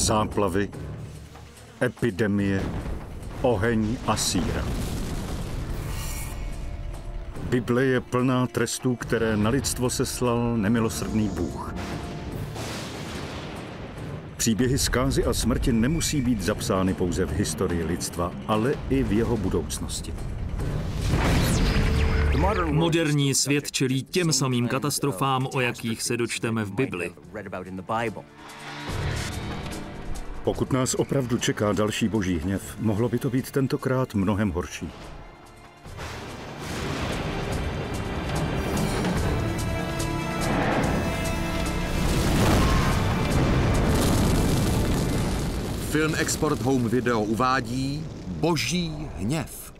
záplavy, epidemie, oheň a síra. Bible je plná trestů, které na lidstvo seslal nemilosrdný Bůh. Příběhy zkázy a smrti nemusí být zapsány pouze v historii lidstva, ale i v jeho budoucnosti. Moderní svět čelí těm samým katastrofám, o jakých se dočteme v Bibli. Pokud nás opravdu čeká další boží hněv, mohlo by to být tentokrát mnohem horší. Film Export Home Video uvádí Boží hněv.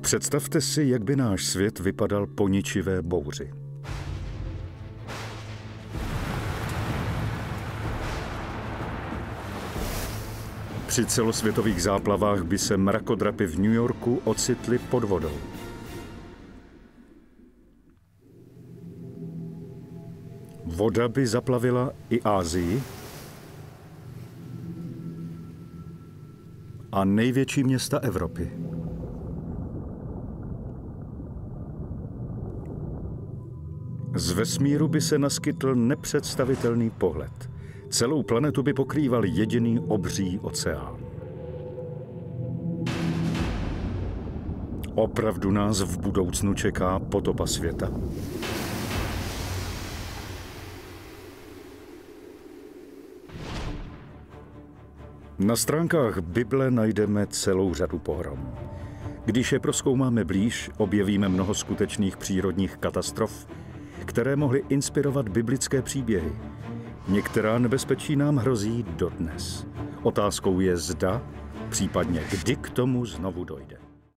Představte si, jak by náš svět vypadal po ničivé bouři. Při celosvětových záplavách by se mrakodrapy v New Yorku ocitly pod vodou. Voda by zaplavila i Ázii a největší města Evropy. Z vesmíru by se naskytl nepředstavitelný pohled. Celou planetu by pokrýval jediný obří oceán. Opravdu nás v budoucnu čeká potopa světa? Na stránkách Bible najdeme celou řadu pohrom. Když je proskoumáme blíž, objevíme mnoho skutečných přírodních katastrof, které mohly inspirovat biblické příběhy. Některá nebezpečí nám hrozí dodnes. Otázkou je zda, případně kdy k tomu znovu dojde.